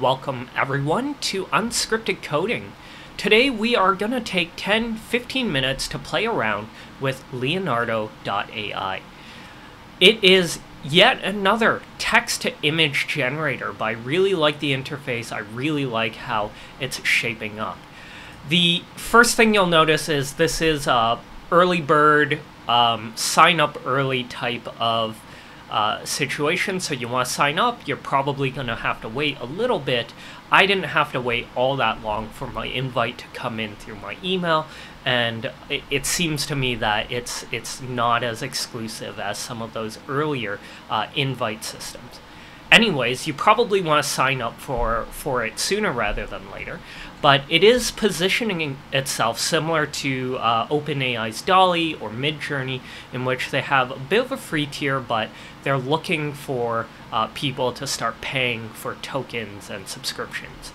Welcome everyone to Unscripted Coding. Today we are going to take 10-15 minutes to play around with Leonardo.ai. It is yet another text-to-image generator, but I really like the interface, I really like how it's shaping up. The first thing you'll notice is this is a early bird, um, sign up early type of uh, situation. So you want to sign up, you're probably going to have to wait a little bit. I didn't have to wait all that long for my invite to come in through my email, and it, it seems to me that it's it's not as exclusive as some of those earlier uh, invite systems. Anyways, you probably want to sign up for for it sooner rather than later but it is positioning itself similar to uh, OpenAI's DALL-E or Midjourney, in which they have a bit of a free tier, but they're looking for uh, people to start paying for tokens and subscriptions.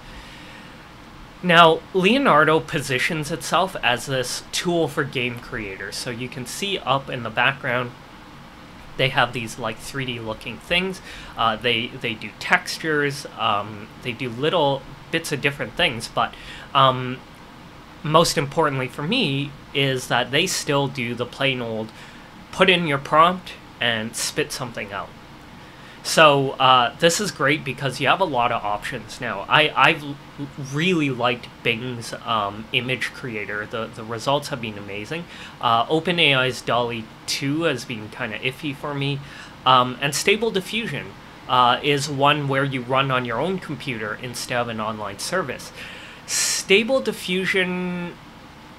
Now, Leonardo positions itself as this tool for game creators. So you can see up in the background, they have these like 3D looking things. Uh, they they do textures. Um, they do little bits of different things, but um, most importantly for me is that they still do the plain old put in your prompt and spit something out. So uh, this is great because you have a lot of options now. I, I've really liked Bing's um, image creator. The, the results have been amazing. Uh, OpenAI's DALL-E 2 has been kind of iffy for me. Um, and Stable Diffusion uh, is one where you run on your own computer instead of an online service. Stable Diffusion,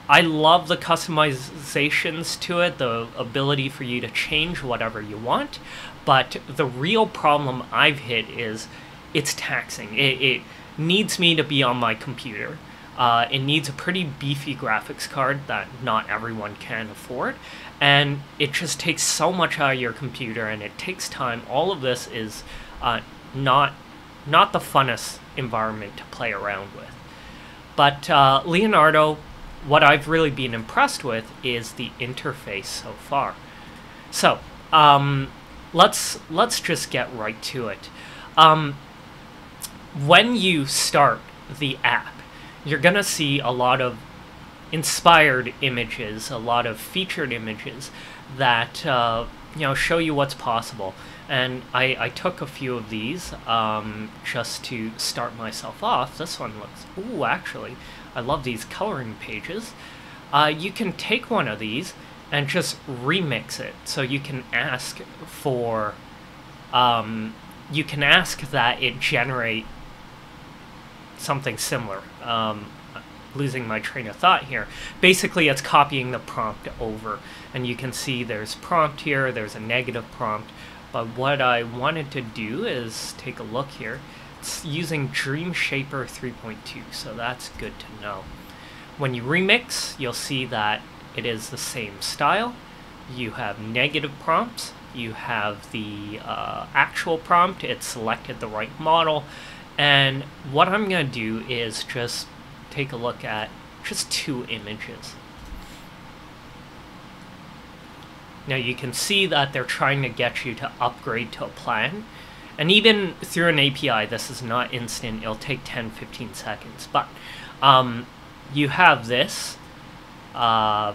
I love the customizations to it, the ability for you to change whatever you want, but the real problem I've hit is it's taxing. It, it needs me to be on my computer. Uh, it needs a pretty beefy graphics card that not everyone can afford, and it just takes so much out of your computer and it takes time. All of this is uh, not not the funnest environment to play around with. But uh, Leonardo, what I've really been impressed with is the interface so far. So um, let's let's just get right to it. Um, when you start the app, you're gonna see a lot of inspired images, a lot of featured images that uh, you know show you what's possible. And I, I took a few of these um, just to start myself off. This one looks ooh actually I love these coloring pages. Uh, you can take one of these and just remix it. So you can ask for um, you can ask that it generate something similar. Um, losing my train of thought here. Basically, it's copying the prompt over. And you can see there's prompt here, there's a negative prompt. But what I wanted to do is take a look here. It's using Dream Shaper 3.2, so that's good to know. When you remix, you'll see that it is the same style. You have negative prompts, you have the uh, actual prompt, it selected the right model, and what I'm going to do is just take a look at just two images. Now you can see that they're trying to get you to upgrade to a plan. And even through an API, this is not instant. It'll take 10, 15 seconds. But um, you have this, uh,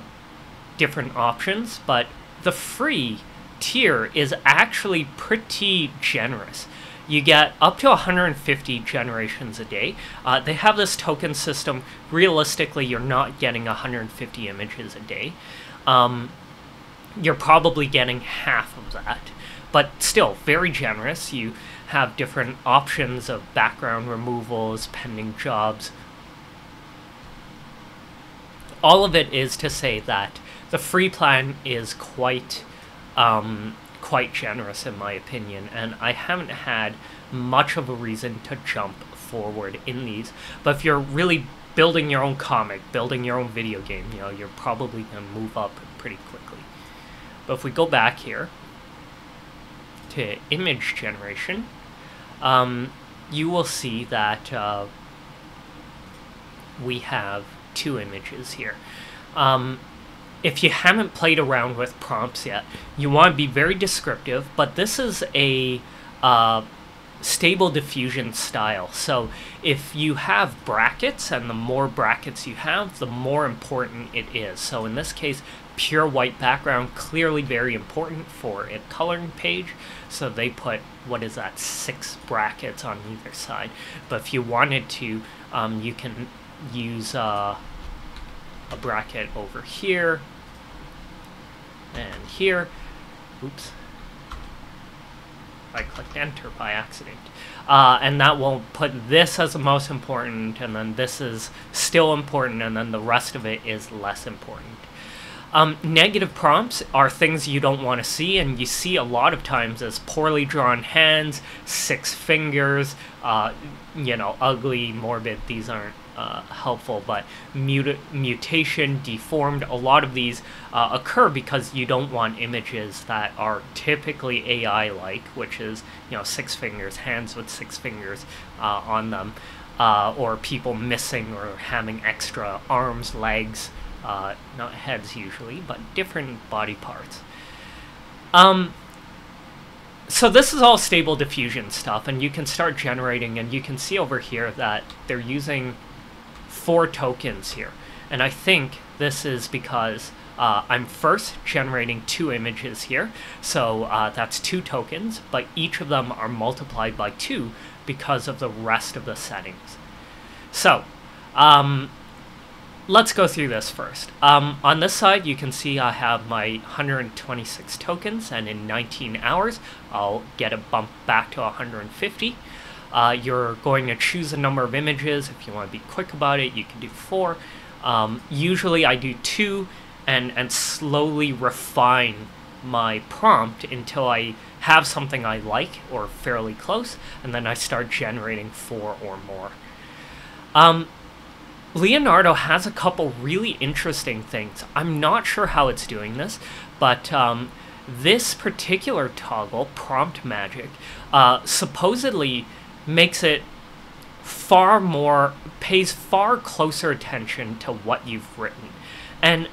different options, but the free tier is actually pretty generous you get up to 150 generations a day. Uh, they have this token system. Realistically, you're not getting 150 images a day. Um, you're probably getting half of that. But still, very generous. You have different options of background removals, pending jobs. All of it is to say that the free plan is quite um, quite generous in my opinion, and I haven't had much of a reason to jump forward in these. But if you're really building your own comic, building your own video game, you know, you're probably going to move up pretty quickly. But if we go back here to image generation, um, you will see that uh, we have two images here. Um, if you haven't played around with prompts yet, you want to be very descriptive, but this is a uh, stable diffusion style. So if you have brackets, and the more brackets you have, the more important it is. So in this case, pure white background, clearly very important for a coloring page. So they put, what is that, six brackets on either side. But if you wanted to, um, you can use uh, a bracket over here and here. Oops. I clicked enter by accident. Uh, and that will put this as the most important, and then this is still important, and then the rest of it is less important. Um, negative prompts are things you don't want to see, and you see a lot of times as poorly drawn hands, six fingers, uh, you know, ugly, morbid. These aren't uh, helpful, but mut- mutation, deformed, a lot of these uh, occur because you don't want images that are typically AI like, which is, you know, six fingers, hands with six fingers uh, on them, uh, or people missing or having extra arms, legs uh, not heads usually, but different body parts. Um, so this is all stable diffusion stuff, and you can start generating, and you can see over here that they're using four tokens here. And I think this is because uh, I'm first generating two images here, so uh, that's two tokens, but each of them are multiplied by two because of the rest of the settings. So, um, let's go through this first. Um, on this side, you can see I have my 126 tokens, and in 19 hours, I'll get a bump back to 150. Uh, you're going to choose a number of images. If you want to be quick about it, you can do four. Um, usually, I do two and, and slowly refine my prompt until I have something I like or fairly close, and then I start generating four or more. Um, Leonardo has a couple really interesting things. I'm not sure how it's doing this, but um, this particular toggle, Prompt Magic, uh, supposedly makes it far more, pays far closer attention to what you've written. And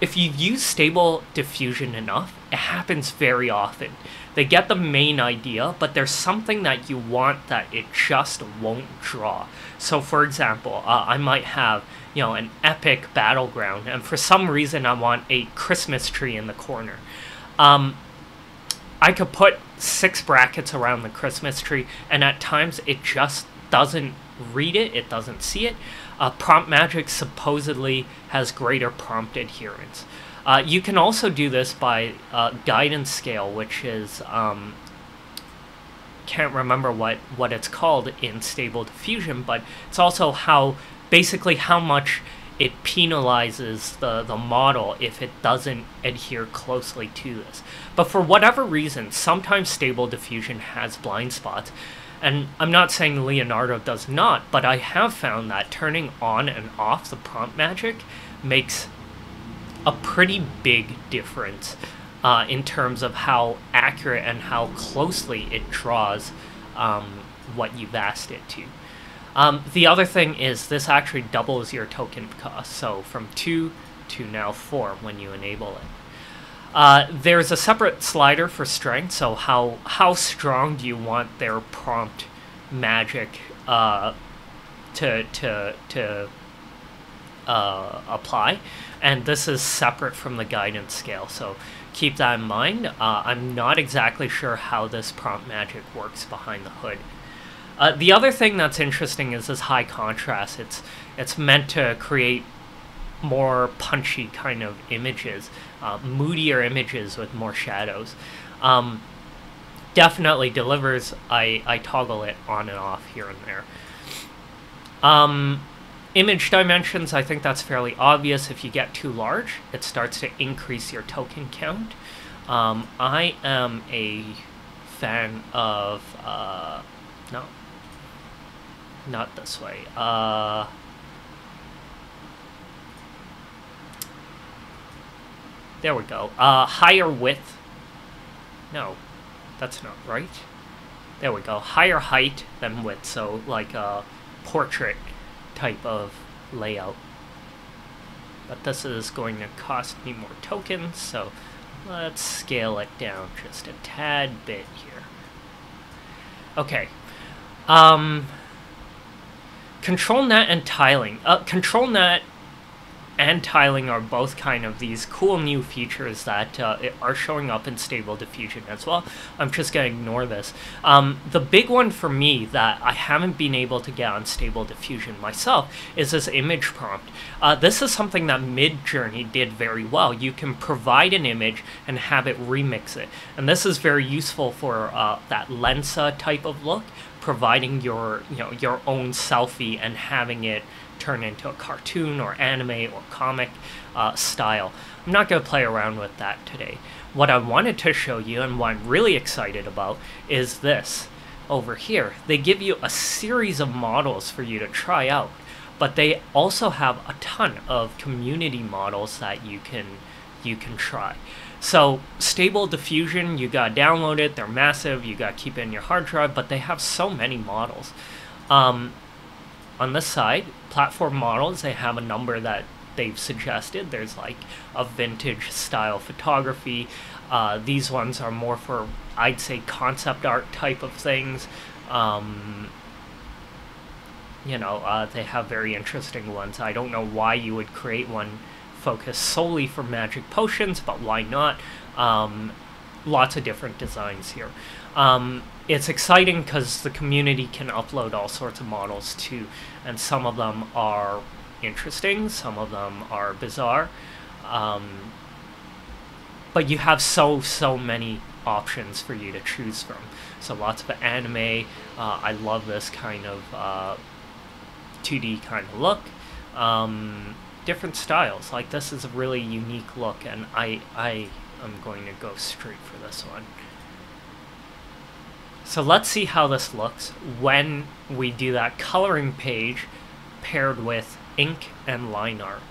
if you use stable diffusion enough, it happens very often. They get the main idea, but there's something that you want that it just won't draw. So, for example, uh, I might have you know an epic battleground, and for some reason I want a Christmas tree in the corner. Um, I could put six brackets around the Christmas tree, and at times it just doesn't read it, it doesn't see it. Uh, prompt magic supposedly has greater prompt adherence. Uh, you can also do this by uh, guidance scale, which is um, can't remember what what it's called in stable diffusion, but it's also how basically how much it penalizes the, the model if it doesn't adhere closely to this. But for whatever reason, sometimes stable diffusion has blind spots. And I'm not saying Leonardo does not, but I have found that turning on and off the prompt magic makes a pretty big difference uh, in terms of how accurate and how closely it draws um, what you've asked it to. Um, the other thing is this actually doubles your token cost, so from 2 to now 4 when you enable it. Uh, there's a separate slider for strength, so how, how strong do you want their prompt magic uh, to, to, to uh, apply? and this is separate from the guidance scale, so keep that in mind. Uh, I'm not exactly sure how this prompt magic works behind the hood. Uh, the other thing that's interesting is this high contrast. It's it's meant to create more punchy kind of images, uh, moodier images with more shadows. Um, definitely delivers. I, I toggle it on and off here and there. Um, Image dimensions, I think that's fairly obvious. If you get too large, it starts to increase your token count. Um, I am a fan of, uh, no, not this way. Uh, there we go. Uh, higher width. No, that's not right. There we go. Higher height than width, so like a portrait type of layout. but this is going to cost me more tokens, so let's scale it down just a tad bit here. Okay. Um, ControlNet and tiling. Uh, ControlNet and tiling are both kind of these cool new features that uh, are showing up in Stable Diffusion as well. I'm just going to ignore this. Um, the big one for me that I haven't been able to get on Stable Diffusion myself is this image prompt. Uh, this is something that Midjourney did very well. You can provide an image and have it remix it. And this is very useful for uh, that Lensa type of look, providing your, you know, your own selfie and having it turn into a cartoon or anime or comic uh, style. I'm not going to play around with that today. What I wanted to show you and what I'm really excited about is this over here. They give you a series of models for you to try out, but they also have a ton of community models that you can you can try. So stable diffusion, you gotta download it. They're massive. You gotta keep it in your hard drive, but they have so many models. Um, on the side, platform models, they have a number that they've suggested. There's like a vintage style photography. Uh, these ones are more for, I'd say, concept art type of things. Um, you know, uh, they have very interesting ones. I don't know why you would create one focused solely for magic potions, but why not? Um, lots of different designs here. Um, it's exciting because the community can upload all sorts of models too, and some of them are interesting, some of them are bizarre. Um, but you have so, so many options for you to choose from. So lots of anime. Uh, I love this kind of uh, 2D kind of look. Um, different styles. Like this is a really unique look, and I, I am going to go straight for this one. So let's see how this looks when we do that coloring page paired with ink and line art.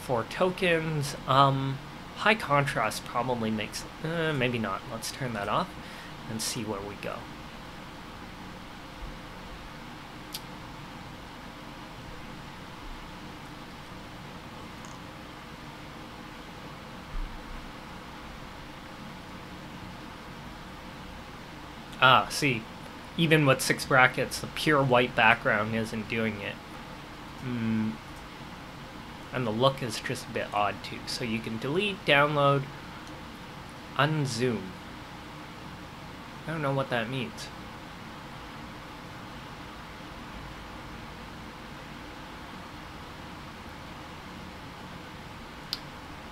For tokens, um, high contrast probably makes, uh, maybe not. Let's turn that off and see where we go. Ah, see. Even with six brackets, the pure white background isn't doing it. Mm. And the look is just a bit odd too. So you can delete, download, unzoom. I don't know what that means.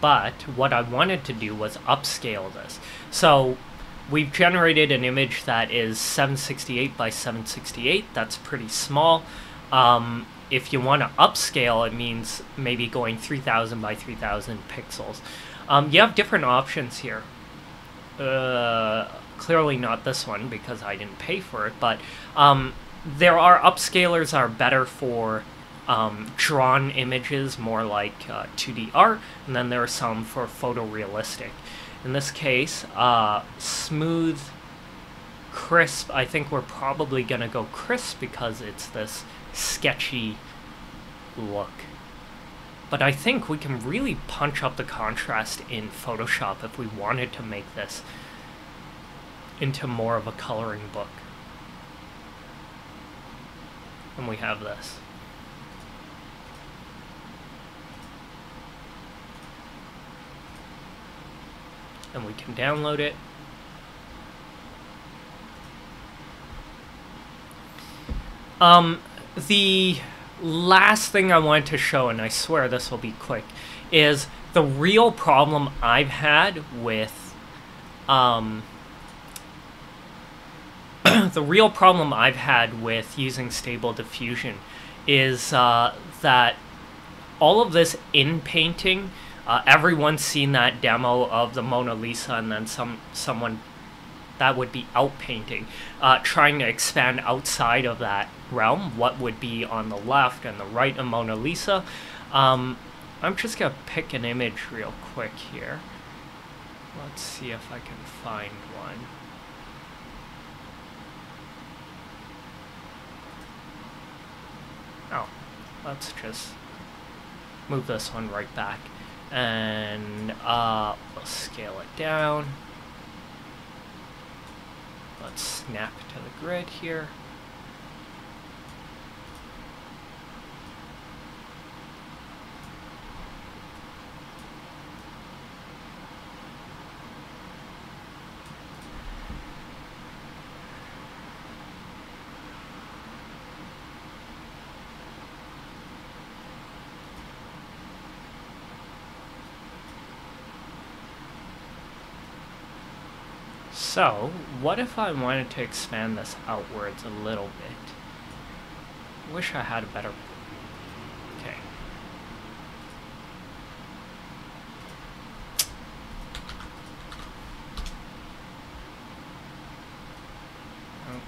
But what I wanted to do was upscale this. So we've generated an image that is 768 by 768. That's pretty small. Um, if you want to upscale, it means maybe going 3000 by 3000 pixels. Um, you have different options here. Uh, clearly not this one because I didn't pay for it, but um, there are upscalers are better for um, drawn images, more like uh, 2D art, and then there are some for photorealistic. In this case, uh, smooth, crisp. I think we're probably going to go crisp because it's this sketchy look. But I think we can really punch up the contrast in Photoshop if we wanted to make this into more of a coloring book. And we have this. And we can download it. Um, the last thing I wanted to show, and I swear this will be quick, is the real problem I've had with, um, the real problem I've had with using Stable Diffusion is uh, that all of this in painting uh, everyone's seen that demo of the Mona Lisa, and then some someone that would be outpainting, uh, trying to expand outside of that realm. What would be on the left and the right of Mona Lisa? Um, I'm just gonna pick an image real quick here. Let's see if I can find one. Oh, let's just move this one right back. And uh, we'll scale it down. Let's snap to the grid here. So, what if I wanted to expand this outwards a little bit? Wish I had a better... Okay. Oh,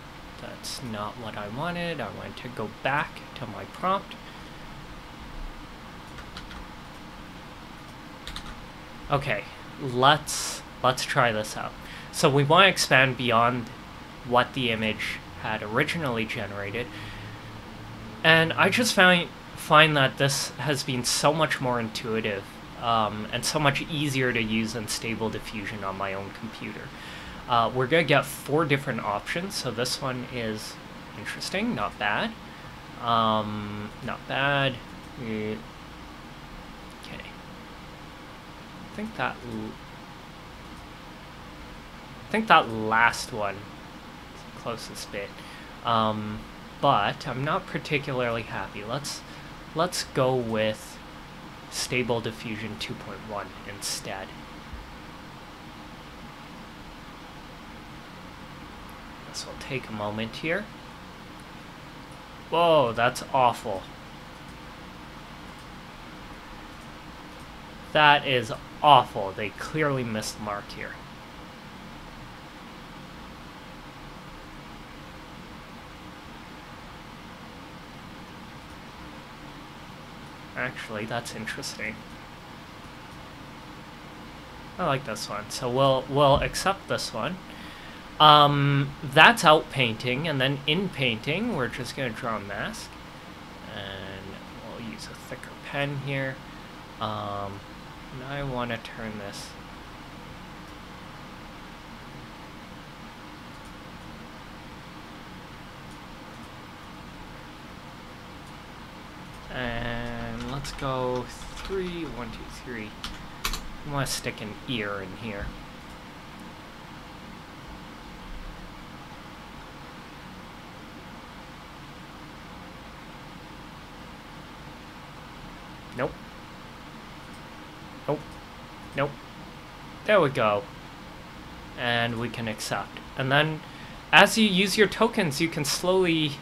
that's not what I wanted. I want to go back to my prompt. Okay, let's let's try this out. So we want to expand beyond what the image had originally generated. And I just find, find that this has been so much more intuitive um, and so much easier to use than Stable Diffusion on my own computer. Uh, we're going to get four different options, so this one is interesting, not bad. Um, not bad. Okay. I think that I think that last one is the closest bit. Um, but I'm not particularly happy. Let's let's go with Stable Diffusion 2.1 instead. This will take a moment here. Whoa, that's awful. That is awful. They clearly missed the mark here. Actually, that's interesting. I like this one, so we'll we'll accept this one. Um, that's out painting, and then in painting, we're just gonna draw a mask, and we'll use a thicker pen here. Um, and I want to turn this and let's go three, one, two, three. I want to stick an ear in here. Nope. Nope. Nope. There we go. And we can accept. And then, as you use your tokens, you can slowly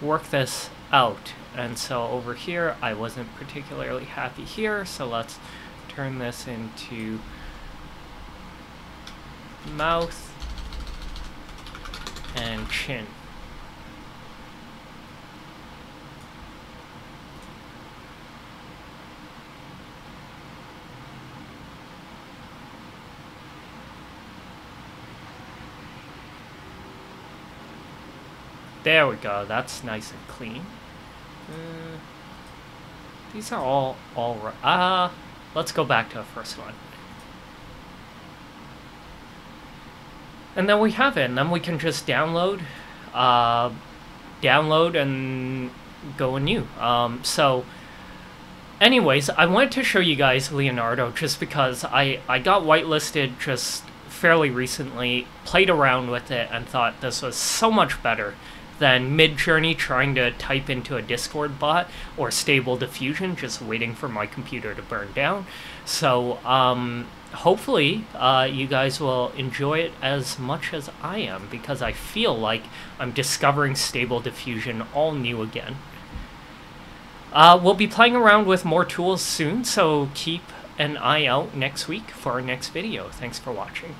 work this out. And so over here, I wasn't particularly happy here, so let's turn this into mouth and chin. There we go, that's nice and clean. Uh, these are all all right. Ah, uh, let's go back to the first one. And then we have it, and then we can just download, uh, download and go anew. Um, so, anyways, I wanted to show you guys Leonardo just because I, I got whitelisted just fairly recently, played around with it, and thought this was so much better than Midjourney trying to type into a Discord bot or Stable Diffusion just waiting for my computer to burn down. So, um, hopefully, uh, you guys will enjoy it as much as I am because I feel like I'm discovering Stable Diffusion all new again. Uh, we'll be playing around with more tools soon, so keep an eye out next week for our next video. Thanks for watching.